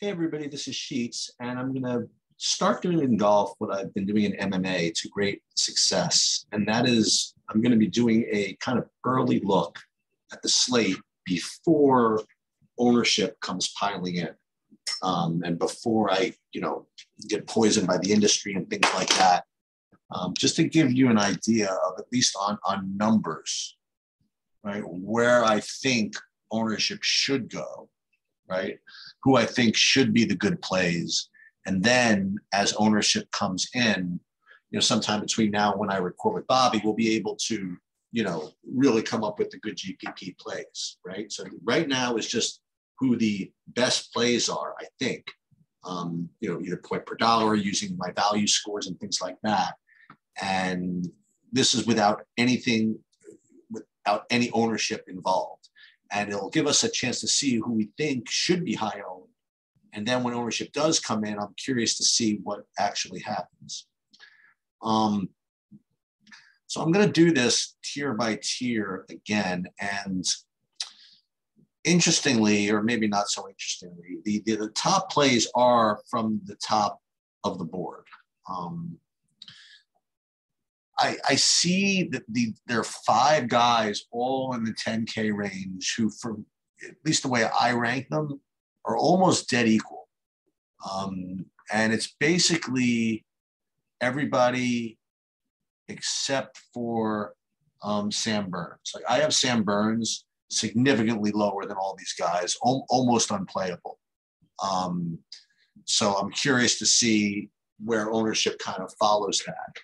Hey, everybody, this is Sheets, and I'm going to start doing in golf what I've been doing in MMA to great success. And that is, I'm going to be doing a kind of early look at the slate before ownership comes piling in. Um, and before I, you know, get poisoned by the industry and things like that, um, just to give you an idea of at least on, on numbers, right, where I think ownership should go, right? who I think should be the good plays. And then as ownership comes in, you know, sometime between now and when I record with Bobby, we'll be able to, you know, really come up with the good GPP plays, right? So right now is just who the best plays are, I think. Um, you know, either point per dollar using my value scores and things like that. And this is without anything, without any ownership involved and it'll give us a chance to see who we think should be high owned. And then when ownership does come in, I'm curious to see what actually happens. Um, so I'm going to do this tier by tier again. And interestingly, or maybe not so interestingly, the, the, the top plays are from the top of the board. Um, I, I see that the there are five guys all in the 10K range who, from at least the way I rank them, are almost dead equal. Um, and it's basically everybody except for um, Sam Burns. Like I have Sam Burns significantly lower than all these guys, al- almost unplayable. Um, so I'm curious to see where ownership kind of follows that.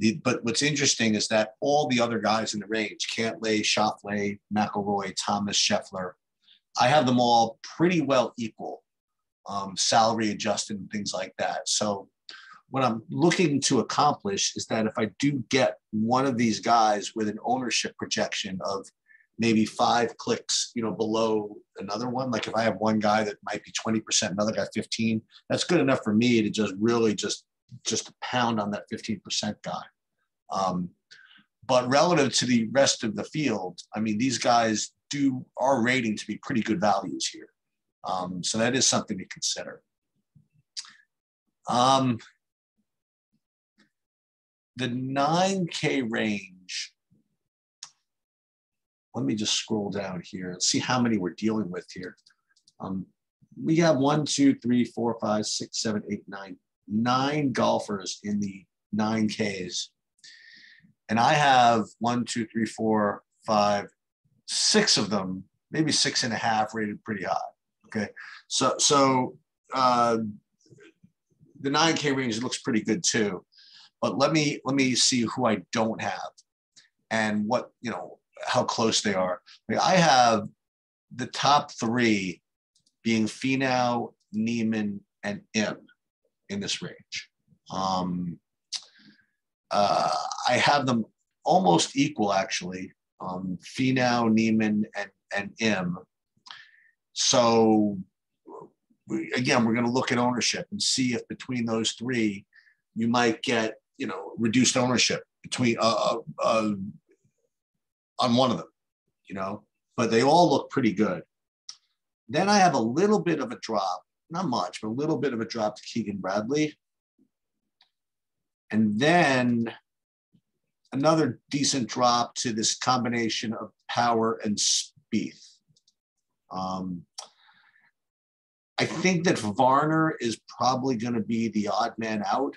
The, but what's interesting is that all the other guys in the range, Cantlay, Schauffele, McIlroy, Thomas, Scheffler, I have them all pretty well equal, um, salary adjusted and things like that. So what I'm looking to accomplish is that if I do get one of these guys with an ownership projection of maybe five clicks, you know, below another one, like if I have one guy that might be 20%, another guy 15, that's good enough for me to just really just just pound on that 15% guy. Um, but relative to the rest of the field, I mean, these guys do are rating to be pretty good values here. Um, so that is something to consider. Um, the 9K range, let me just scroll down here and see how many we're dealing with here. Um, we have one, two, three, four, five, six, seven, eight, nine, nine golfers in the 9Ks. And I have one, two, three, four, five, six of them, maybe six and a half rated pretty high. Okay. So, so uh, the 9K range looks pretty good too. But let me let me see who I don't have and what, you know, how close they are. I, have the top three being Finau, Niemann, and Im in this range. Um, uh, I have them almost equal, actually. Um, Finau, Niemann, and, and Im. So, we, again, we're going to look at ownership and see if between those three, you might get, you know, reduced ownership between uh, uh, uh on one of them, you know, but they all look pretty good. Then I have a little bit of a drop not much, but a little bit of a drop to Keegan Bradley. And then another decent drop to this combination of Power and Spieth. Um, I think that Varner is probably going to be the odd man out.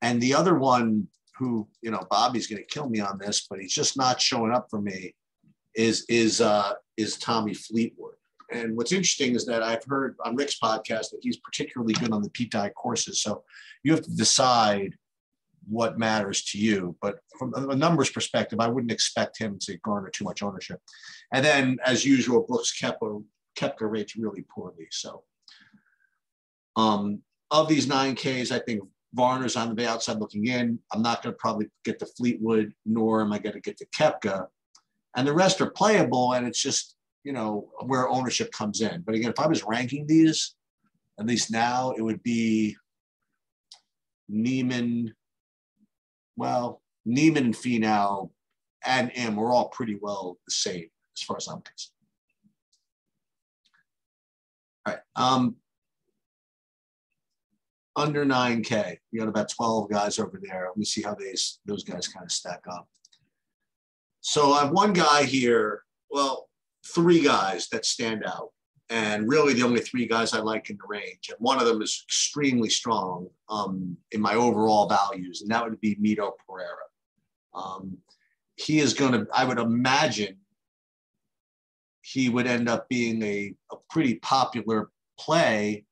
And the other one who, you know, Bobby's going to kill me on this, but he's just not showing up for me is is uh, is Tommy Fleetwood. And what's interesting is that I've heard on Rick's podcast that he's particularly good on the Dye courses. So you have to decide what matters to you. But from a numbers perspective, I wouldn't expect him to garner too much ownership. And then, as usual, Brooks Koepka, Koepka rates really poorly. So um, of these nine Ks, I think Varner's on the outside looking in. I'm not going to probably get to Fleetwood, nor am I going to get to Koepka. And the rest are playable, and it's just you know, where ownership comes in. But again, if I was ranking these, at least now, it would be Niemann, well, Niemann and Finau and Im were all pretty well the same as far as I'm concerned. All right. Um, under 9K. We got about 12 guys over there. Let me see how these those guys kind of stack up. So I have one guy here, well, three guys that stand out. And really the only three guys I like in the range. And one of them is extremely strong um, in my overall values, and that would be Mito Pereira. Um, he is going to, I would imagine, he would end up being a, a pretty popular play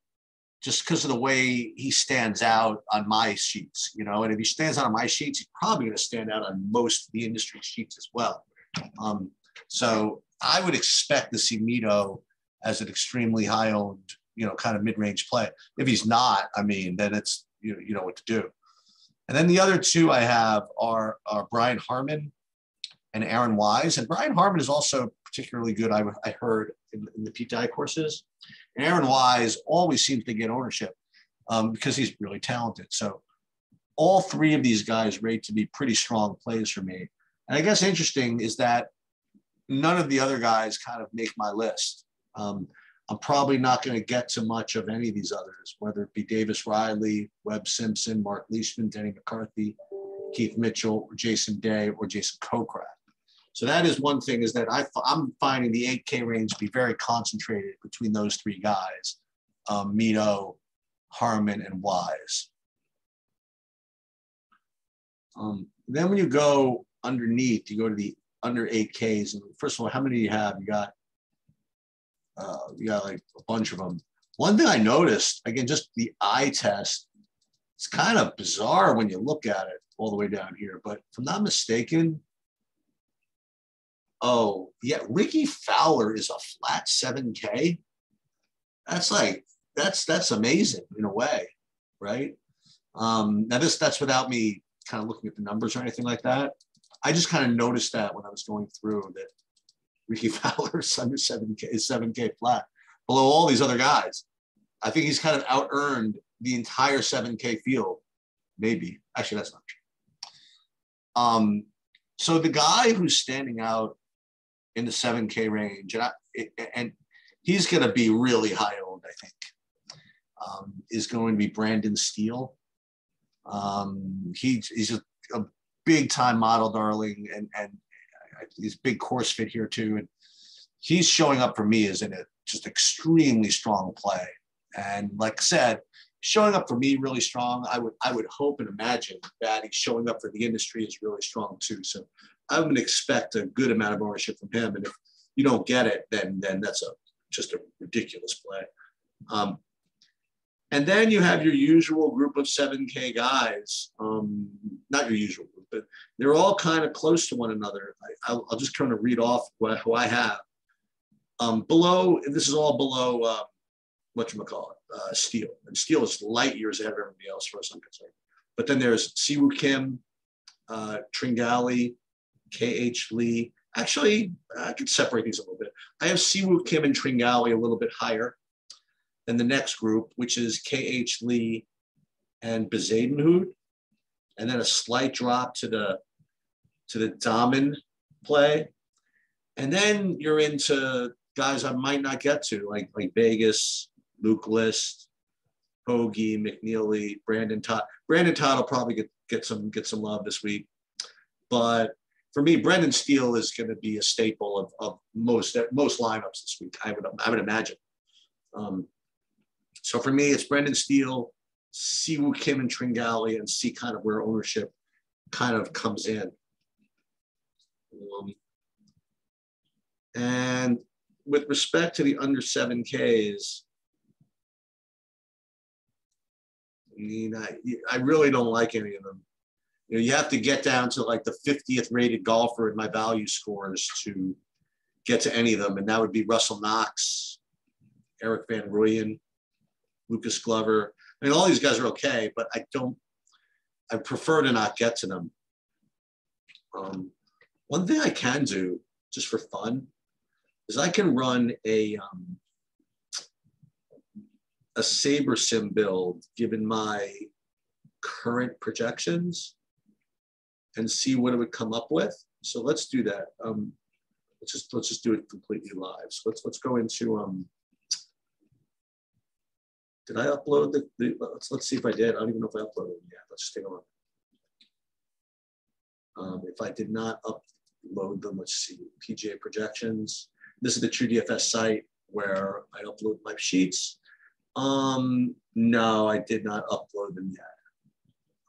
just because of the way he stands out on my sheets, you know. And if he stands out on my sheets, he's probably going to stand out on most of the industry sheets as well. Um, so I would expect to see Mito as an extremely high owned, you know, kind of mid range play. If he's not, I mean, then it's you know, you know what to do. And then the other two I have are, are Brian Harman and Aaron Wise. And Brian Harman is also particularly good, I, I heard, in, in the PTI courses. And Aaron Wise always seems to get ownership um, because he's really talented. So all three of these guys rate to be pretty strong plays for me. And I guess interesting is that none of the other guys kind of make my list. Um, I'm probably not going to get to much of any of these others, whether it be Davis Riley, Webb Simpson, Mark Leishman, Denny McCarthy, Keith Mitchell, Jason Day, or Jason Kokrak. So that is one thing is that I, am finding the 8K range to be very concentrated between those three guys, um, Mito, Harman, and Wise. Um, then when you go underneath, you go to the under 8Ks. And first of all, how many do you have? You got, uh, you got like a bunch of them. One thing I noticed, again, just the eye test, it's kind of bizarre when you look at it all the way down here. But if I'm not mistaken, oh yeah, Rickie Fowler is a flat 7K. That's like that's that's amazing in a way, right? Um, now this that's without me kind of looking at the numbers or anything like that. I just kind of noticed that when I was going through that Rickie Fowler's under 7K, 7K flat below all these other guys. I think he's kind of out earned the entire 7K field. Maybe. Actually, that's not true. Um, so the guy who's standing out in the 7K range, and, I, and he's going to be really high owned, I think, um, is going to be Brendan Steele. Um, he, he's a, a big time model darling and and he's big course fit here too. And he's showing up for me as in a just extremely strong play. And like i said showing up for me really strong. I would i would hope and imagine that he's showing up for the industry is really strong too. So i'm going to expect a good amount of ownership from him. And if you don't get it then then that's a just a ridiculous play. Um, and then you have your usual group of 7K guys, um, not your usual but they're all kind of close to one another. I, will just kind of read off what, who I have. Um, below, this is all below, uh, whatchamacallit, uh, Steele. And Steele is light years ahead of everybody else, for us I'm concerned. But then there's Siwoo Kim, uh, Tringale, K.H. Lee. Actually, I could separate these a little bit. I have Siwoo Kim and Tringale a little bit higher than the next group, which is K.H. Lee and Bezuidenhout, and then a slight drop to the to the Dahmen play. And then you're into guys I might not get to, like like Vegas, Luke List, Hoge, McNealy, Brendon Todd. Brendon Todd will probably get, get some get some love this week. But for me, Brendan Steele is going to be a staple of, of most most lineups this week. I would I would imagine. Um, so for me, it's Brendan Steele, Siwoo Kim and Tringale, and see kind of where ownership kind of comes in. Um, and with respect to the under 7Ks, I mean, I, I really don't like any of them. You know, you have to get down to like the 50th rated golfer in my value scores to get to any of them. And that would be Russell Knox, Erik van Rooyen, Lucas Glover. I mean, all these guys are okay, but I don't, I prefer to not get to them. Um, one thing I can do just for fun is I can run a, um, a SaberSim build given my current projections and see what it would come up with. So let's do that. Um, let's just let's just do it completely live. So let's let's go into um, Did I upload the, the let's, let's see if I did. I don't even know if I uploaded them yet. Let's just take a look. Um, if I did not upload them, let's see, PGA projections. This is the TrueDFS site where I upload my sheets. Um, no, I did not upload them yet.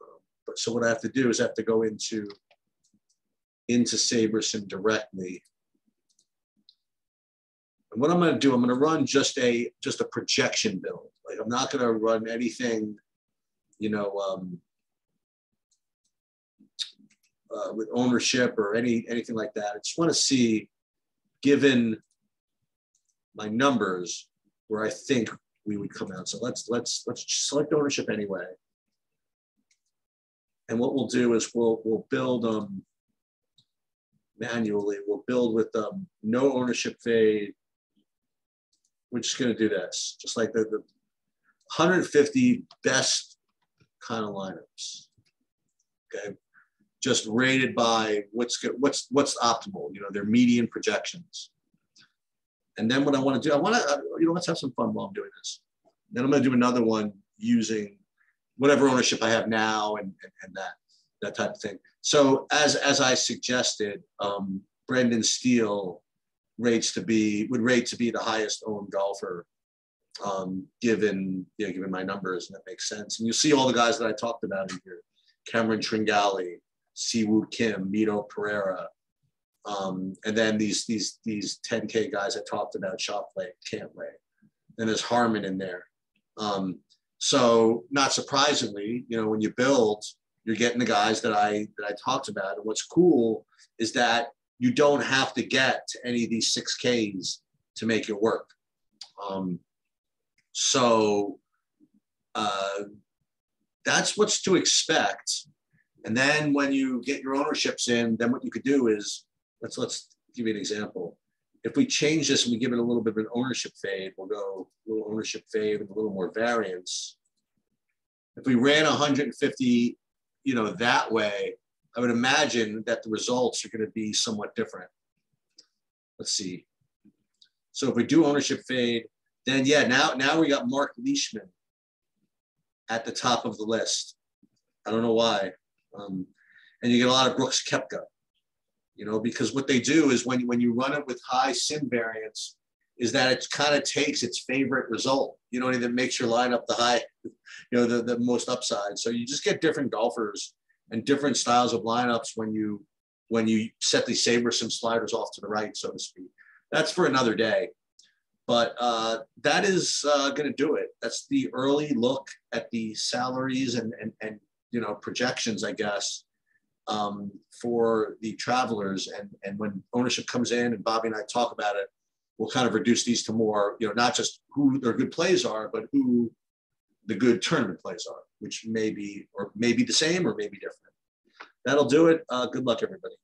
Um, but so what I have to do is I have to go into into SaberSim directly. And what I'm going to do, I'm going to run just a just a projection build. Like I'm not going to run anything, you know, um, uh, with ownership or any anything like that. I just want to see, given my numbers, where I think we would come out. So let's let's let's select ownership anyway. And what we'll do is we'll we'll build um manually. We'll build with um, no ownership fade. We're just going to do this, just like the, the 150 best kind of lineups. Okay, just rated by what's good, what's what's optimal. You know, their median projections. And then what I want to do, I want to, uh, you know, let's have some fun while I'm doing this. Then I'm going to do another one using whatever ownership I have now and, and, and that that type of thing. So as as I suggested, um, Brendan Steele rates to be would rate to be the highest owned golfer, um, given yeah, given my numbers, and that makes sense. And you see all the guys that I talked about in here: Cameron Tringale, Siwoo Kim, Mito Pereira, um, and then these these these 10K guys I talked about, Schauffele, Cantlay. and there's Harman in there. Um, so not surprisingly, you know, when you build you're getting the guys that I that I talked about. And what's cool is that you don't have to get to any of these six Ks to make it work. Um, so uh, that's what's to expect. And then when you get your ownerships in, then what you could do is let's let's give you an example. If we change this and we give it a little bit of an ownership fade, we'll go a little ownership fade with a little more variance. If we ran 150 you know, that way, I would imagine that the results are going to be somewhat different. Let's see. So if we do ownership fade, then yeah, now now we got Mark Leishman at the top of the list. I don't know why. Um, and you get a lot of Brooks Koepka, you know, because what they do is when, when you run it with high sim variance, is that it kind of takes its favorite result, you know, that makes your lineup the high, you know, the, the most upside. So you just get different golfers and different styles of lineups when you when you set these SaberSim sliders off to the right, so to speak. That's for another day. But uh, that is uh, going to do it. That's the early look at the salaries and, and, and you know projections, I guess, um, for the travelers. And, and when ownership comes in and Bobby and I talk about it, we'll kind of reduce these to more, you know, not just who their good plays are, but who the good tournament plays are, which may be or may be the same or may be different. That'll do it. Uh, good luck, everybody.